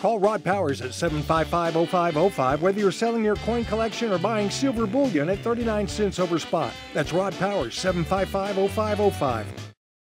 Call Rod Powers at 755 0505 whether you're selling your coin collection or buying silver bullion at 39 cents over spot. That's Rod Powers, 755 0505.